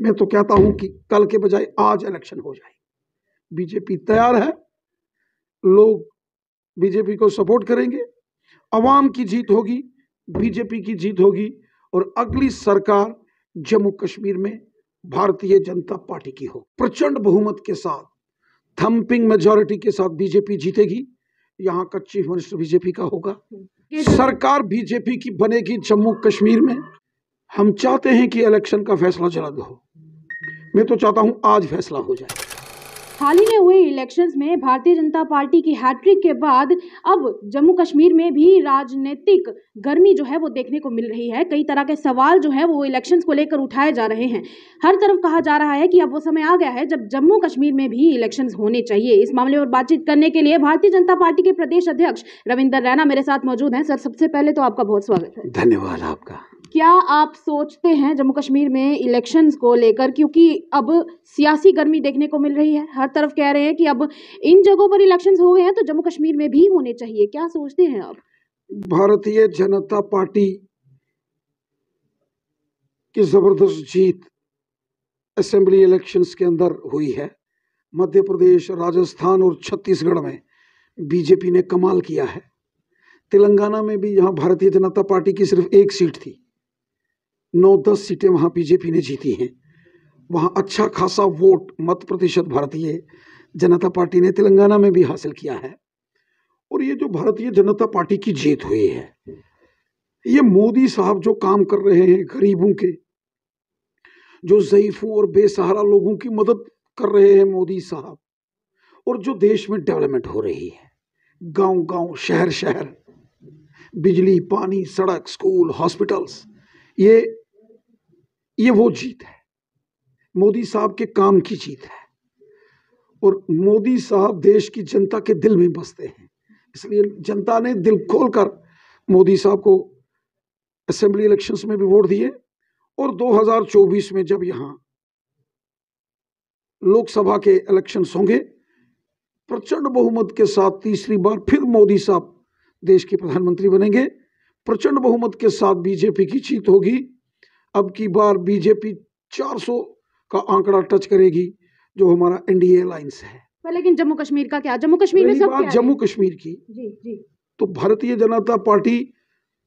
मैं तो कहता हूँ कि कल के बजाय आज इलेक्शन हो जाए बीजेपी तैयार है। लोग बीजेपी को सपोर्ट करेंगे। अवाम की जीत होगी बीजेपी की जीत होगी और अगली सरकार जम्मू कश्मीर में भारतीय जनता पार्टी की हो प्रचंड बहुमत के साथ थम्पिंग मेजोरिटी के साथ बीजेपी जीतेगी। यहाँ का चीफ मिनिस्टर बीजेपी का होगा। सरकार बीजेपी की बनेगी जम्मू कश्मीर में। हम चाहते हैं कि इलेक्शन का फैसला जल्द हो। मैं तो चाहता हूँ आज फैसला हो जाए। हाल ही में हुए इलेक्शंस में भारतीय जनता पार्टी की हैट्रिक के बाद अब जम्मू कश्मीर में भी राजनीतिक गर्मी जो है वो देखने को मिल रही है। कई तरह के सवाल जो है वो इलेक्शंस को लेकर उठाए जा रहे हैं। हर तरफ़ कहा जा रहा है कि अब वो समय आ गया है जब जम्मू कश्मीर में भी इलेक्शंस होने चाहिए। इस मामले पर बातचीत करने के लिए भारतीय जनता पार्टी के प्रदेश अध्यक्ष रविंदर रैना मेरे साथ मौजूद हैं। सर सबसे पहले तो आपका बहुत स्वागत है। धन्यवाद आपका। क्या आप सोचते हैं जम्मू कश्मीर में इलेक्शंस को लेकर? क्योंकि अब सियासी गर्मी देखने को मिल रही है। हर तरफ़ कह रहे हैं कि अब इन जगहों पर इलेक्शंस हो गए हैं तो जम्मू कश्मीर में भी होने चाहिए। क्या सोचते हैं आप? भारतीय जनता पार्टी की ज़बरदस्त जीत असेंबली इलेक्शंस के अंदर हुई है। मध्य प्रदेश, राजस्थान और छत्तीसगढ़ में बीजेपी ने कमाल किया है। तेलंगाना में भी यहाँ भारतीय जनता पार्टी की सिर्फ़ एक सीट थी। नौ दस सीटें वहाँ बीजेपी ने जीती हैं। वहाँ अच्छा खासा वोट मत प्रतिशत भारतीय जनता पार्टी ने तेलंगाना में भी हासिल किया है। और ये जो भारतीय जनता पार्टी की जीत हुई है, ये मोदी साहब जो काम कर रहे हैं गरीबों के, जो ज़यीफों और बेसहारा लोगों की मदद कर रहे हैं मोदी साहब, और जो देश में डेवलपमेंट हो रही है गाँव गाँव शहर शहर बिजली, पानी, सड़क, स्कूल, हॉस्पिटल्स, ये ये वो जीत है। मोदी साहब के काम की जीत है। और मोदी साहब देश की जनता के दिल में बसते हैं। इसलिए जनता ने दिल खोलकर मोदी साहब को असेंबली इलेक्शंस में भी वोट दिए। और 2024 में जब यहाँ लोकसभा के इलेक्शन होंगे, प्रचंड बहुमत के साथ तीसरी बार फिर मोदी साहब देश के प्रधानमंत्री बनेंगे। प्रचंड बहुमत के साथ बीजेपी की जीत होगी। अब की बार बीजेपी 400 का आंकड़ा टच करेगी जो हमारा एनडीए अलायंस है। पर लेकिन जम्मू कश्मीर का क्या? जम्मू कश्मीर में सब? जम्मू कश्मीर की। जी जी। तो भारतीय जनता पार्टी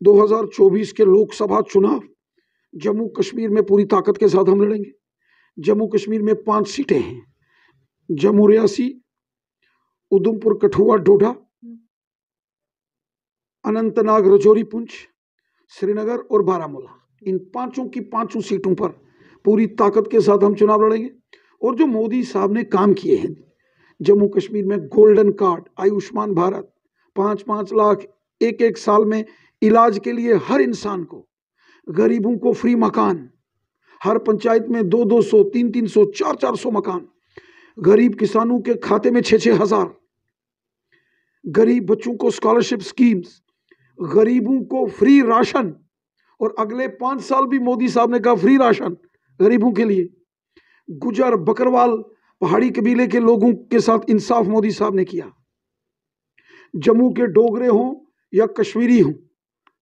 2024 के लोकसभा चुनाव जम्मू कश्मीर में पूरी ताकत के साथ हम लड़ेंगे। जम्मू कश्मीर में पाँच सीटें हैं। जम्मू रियासी उधमपुर कठुआ डोडा अनंतनाग रजौरी पुंछ श्रीनगर और बारामूला। इन पाँचों की पाँचों सीटों पर पूरी ताकत के साथ हम चुनाव लड़ेंगे। और जो मोदी साहब ने काम किए हैं, जम्मू कश्मीर में गोल्डन कार्ड, आयुष्मान भारत पाँच पाँच लाख एक एक साल में इलाज के लिए हर इंसान को, गरीबों को फ्री मकान, हर पंचायत में दो दो सौ तीन तीन सौ चार चार सौ मकान, गरीब किसानों के खाते में छः छः हज़ार, गरीब बच्चों को स्कॉलरशिप स्कीम्स गरीबों को फ्री राशन और अगले पाँच साल भी मोदी साहब ने कहा, फ्री राशन गरीबों के लिए। गुजर बकरवाल पहाड़ी कबीले के लोगों के साथ इंसाफ मोदी साहब ने किया। जम्मू के डोगरे हों या कश्मीरी हों,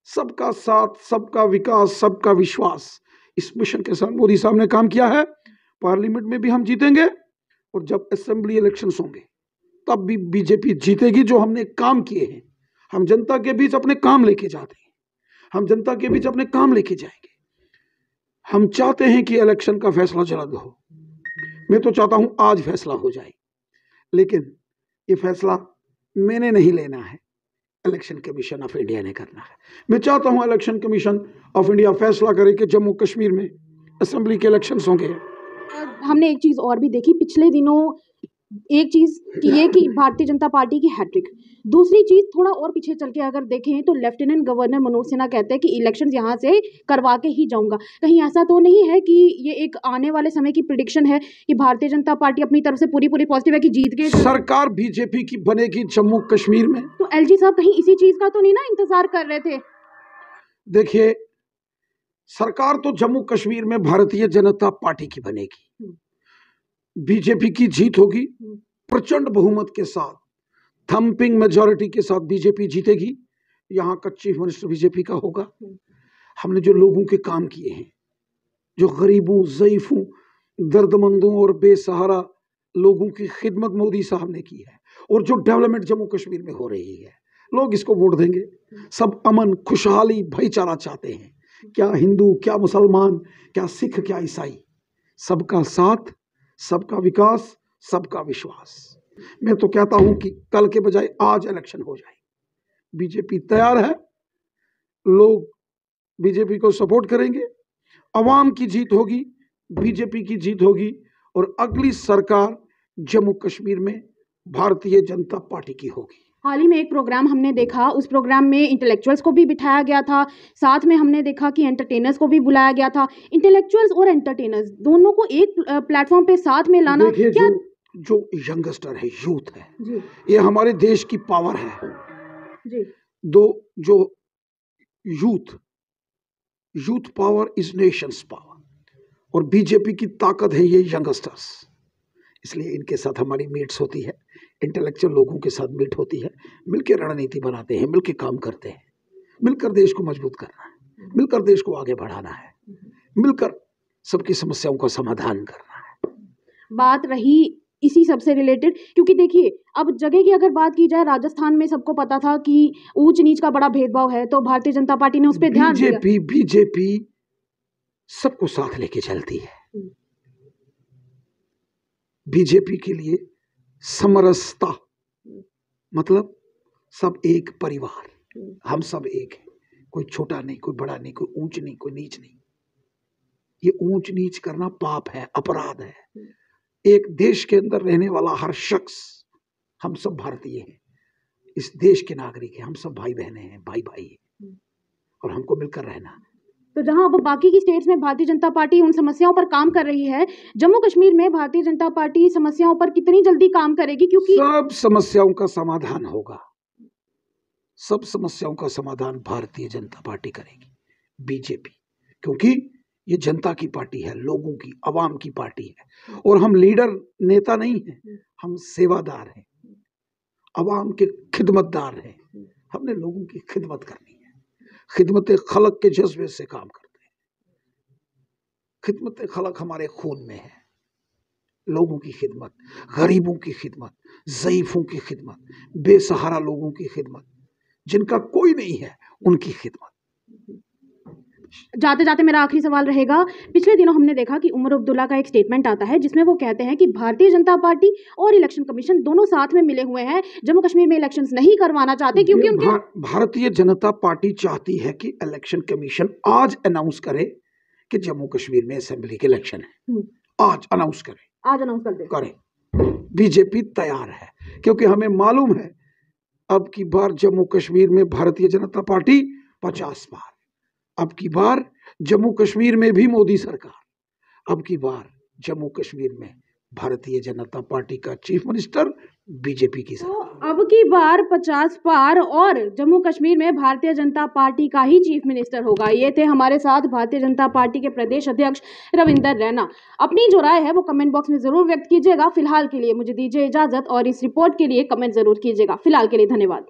सबका साथ, सबका विकास, सबका विश्वास। इस मिशन के साथ मोदी साहब ने काम किया है। पार्लियामेंट में भी हम जीतेंगे और जब असेंबली इलेक्शंस होंगे, तब भी बीजेपी जीतेगी जो हमने काम किए हैं। हम जनता के बीच अपने काम लेके जाते हैं। हम जनता के बीच अपने काम लेके जाएँगे। हम चाहते हैं कि इलेक्शन का फैसला जल्द हो। मैं तो चाहता हूँ आज फैसला हो जाए। लेकिन ये फैसला मैंने नहीं लेना है। इलेक्शन कमीशन ऑफ़ इंडिया ने करना है। मैं चाहता हूँ इलेक्शन कमीशन ऑफ़ इंडिया फैसला करे कि जम्मू कश्मीर में असेंबली के इलेक्शन होंगे। हमने एक चीज़ और भी देखी, पिछले दिनों एक चीज़ कि ये कि भारतीय जनता पार्टी की हैट्रिक दूसरी चीज़ थोड़ा और पीछे चल के अगर देखें तो लेफ्टिनेंट गवर्नर मनोज सिन्हा कहते हैं कि इलेक्शन यहाँ से करवा के ही जाऊँगा। कहीं ऐसा तो नहीं है कि ये एक आने वाले समय की प्रिडिक्शन है कि भारतीय जनता पार्टी अपनी तरफ़ से पूरी पूरी पॉजिटिव है कि जीत के सरकार बीजेपी की बनेगी जम्मू कश्मीर में। तो एलजी साहब कहीं इसी चीज़ का तो नहीं ना इंतज़ार कर रहे थे? देखिए सरकार तो जम्मू कश्मीर में भारतीय जनता पार्टी की बनेगी। बीजेपी की जीत होगी। प्रचंड बहुमत के साथ थम्पिंग मेजोरिटी के साथ बीजेपी जीतेगी। यहाँ का चीफ मिनिस्टर बीजेपी का होगा। हमने जो लोगों के काम किए हैं जो गरीबों ज़यीफ़ों दर्दमंदों और बेसहारा लोगों की खिदमत मोदी साहब ने की है और जो डेवलपमेंट जम्मू कश्मीर में हो रही है लोग इसको वोट देंगे। सब अमन खुशहाली भाईचारा चाहते हैं। क्या हिंदू क्या मुसलमान क्या सिख क्या ईसाई सबका साथ सबका विकास, सबका विश्वास। मैं तो कहता हूँ कि कल के बजाय आज इलेक्शन हो जाए बीजेपी तैयार है, लोग बीजेपी को सपोर्ट करेंगे अवाम की जीत होगी बीजेपी की जीत होगी, और अगली सरकार जम्मू कश्मीर में भारतीय जनता पार्टी की होगी। हाल ही में एक प्रोग्राम हमने देखा उस प्रोग्राम में इंटेलेक्चुअल्स को भी बिठाया गया था। साथ में हमने देखा कि एंटरटेनर्स को भी बुलाया गया था। इंटेलेक्चुअल्स और एंटरटेनर्स दोनों को एक प्लेटफॉर्म पे साथ में लाना क्या जो जो यंगस्टर है यूथ है जी। ये हमारे देश की पावर है। जी। दो जो youth youth power is nations power और बीजेपी की ताकत है ये यंगस्टर्स इसलिए इनके साथ हमारी मीट्स होती है। इंटेलेक्चुअल लोगों के साथ मीट होती है मिलकर रणनीति बनाते हैं मिलकर काम करते हैं। मिलकर देश को मज़बूत करना है मिलकर देश को आगे बढ़ाना है मिलकर सबकी समस्याओं का समाधान करना है। बात रही इसी सबसे रिलेटेड क्योंकि देखिए अब जगह की अगर बात की जाए राजस्थान में सबको पता था कि ऊंच नीच का बड़ा भेदभाव है तो भारतीय जनता पार्टी ने उस पर ध्यान बीजेपी बीजेपी सबको साथ लेके चलती है। हम्म। बीजेपी के लिए समरसता। मतलब सब एक परिवार। हम्म। हम सब एक है। कोई छोटा नहीं कोई बड़ा नहीं कोई ऊंच नहीं कोई नीच नहीं। ये ऊंच नीच करना पाप है अपराध है। एक देश के अंदर रहने वाला हर शख्स हम सब भारतीय हैं। इस देश के नागरिक हैं हम सब भाई बहने हैं भाई भाई हैं और हमको मिलकर रहना। है तो जहाँ अब बाकी की स्टेट्स में भारतीय जनता पार्टी उन समस्याओं पर काम कर रही है, जम्मू कश्मीर में भारतीय जनता पार्टी समस्याओं पर कितनी जल्दी काम करेगी? क्योंकि सब समस्याओं का समाधान होगा। सब समस्याओं का समाधान भारतीय जनता पार्टी करेगी, बीजेपी। क्योंकि ये जनता की पार्टी है, लोगों की, आवाम की पार्टी है। और हम लीडर नेता नहीं है, हम सेवादार हैं। आवाम के खिदमतदार हैं। हमने लोगों की खिदमत करनी खिदमत खलक के जज्बे से काम करते हैं। खिदमत खलक हमारे खून में है। लोगों की खिदमत, गरीबों की खिदमत, ज़यीफ़ों की खिदमत, बेसहारा लोगों की खिदमत, जिनका कोई नहीं है, उनकी खिदमत। जाते जाते मेरा आखिरी सवाल रहेगा। पिछले दिनों हमने देखा कि उमर अब्दुल्ला का एक स्टेटमेंट आता है जिसमें वो कहते हैं कि भारतीय जनता पार्टी और इलेक्शन कमीशन दोनों साथ में मिले हुए हैं। जम्मू कश्मीर में इलेक्शंस नहीं करवाना चाहते क्योंकि उनके भा, भारतीय जनता पार्टी चाहती है कि इलेक्शन कमीशन आज अनाउंस करे कि जम्मू कश्मीर में असेंबली के इलेक्शन है। हम्म, आज अनाउंस करे। आज अनाउंस कर दे। करे। बीजेपी तैयार है क्योंकि हमें मालूम है अब की बार जम्मू कश्मीर में भारतीय जनता पार्टी पचास बार अब की बार जम्मू कश्मीर में भी मोदी सरकार। अब की बार जम्मू कश्मीर में भारतीय जनता पार्टी का चीफ मिनिस्टर बीजेपी की तो सरकार। अब की बार पचास पार और जम्मू कश्मीर में भारतीय जनता पार्टी का ही चीफ मिनिस्टर होगा। ये थे हमारे साथ भारतीय जनता पार्टी के प्रदेश अध्यक्ष रविंदर रैना। अपनी जो राय है वो कमेंट बॉक्स में ज़रूर व्यक्त कीजिएगा। फ़िलहाल के लिए मुझे दीजिए इजाज़त और इस रिपोर्ट के लिए कमेंट ज़रूर कीजिएगा। फ़िलहाल के लिए धन्यवाद।